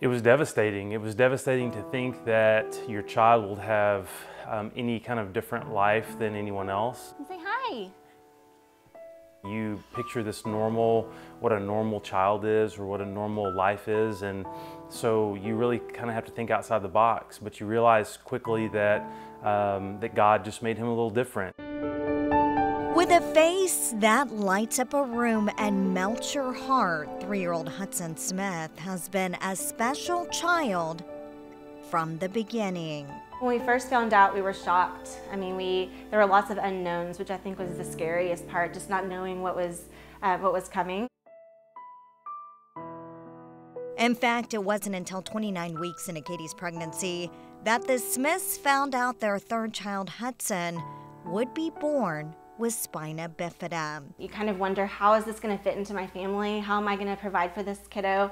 It was devastating. It was devastating to think that your child will have um, any kind of different life than anyone else. Say hi. You picture this normal, what a normal child is or what a normal life is, and so you really kind of have to think outside the box. But you realize quickly that um, that God just made him a little different. With a face that lights up a room and melts your heart, three year old Hudson Smith has been a special child from the beginning. When we first found out, we were shocked. I mean, we there were lots of unknowns, which I think was the scariest part, just not knowing what was uh, what was coming. In fact, it wasn't until 29 weeks into Katy's pregnancy that the Smiths found out their third child, Hudson, would be born with spina bifida. You kind of wonder, how is this going to fit into my family? How am I going to provide for this kiddo?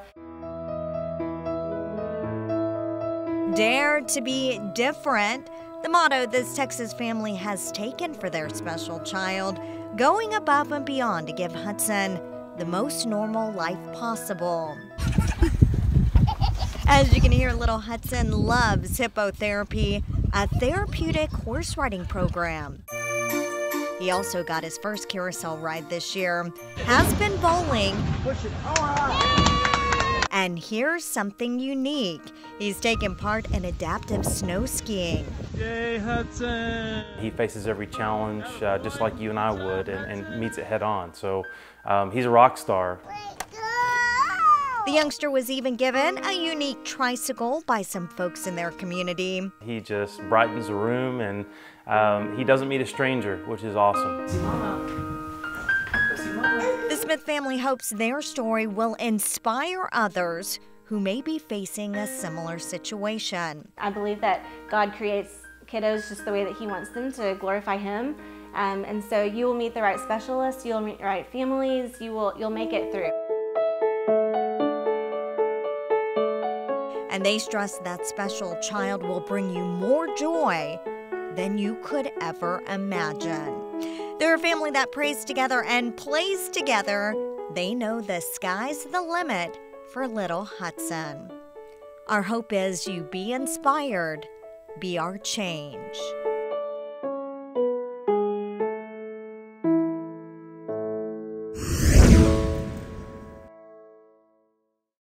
Dare to be different. The motto this Texas family has taken for their special child, going above and beyond to give Hudson the most normal life possible. As you can hear, little Hudson loves hippotherapy, a therapeutic horse riding program. He also got his first carousel ride this year, has been bowling, and here's something unique. He's taken part in adaptive snow skiing. Yay, Hudson! He faces every challenge uh, just like you and I would and, and meets it head on. So um, he's a rock star. The youngster was even given a unique tricycle by some folks in their community. He just brightens the room and um, he doesn't meet a stranger, which is awesome. The Smith family hopes their story will inspire others who may be facing a similar situation. I believe that God creates kiddos just the way that He wants them to glorify Him. Um, and so you will meet the right specialists, you'll meet the right families, you will, you'll make it through. And they stress that special child will bring you more joy than you could ever imagine. They're a family that prays together and plays together. They know the sky's the limit for little Hudson. Our hope is you be inspired, be our change.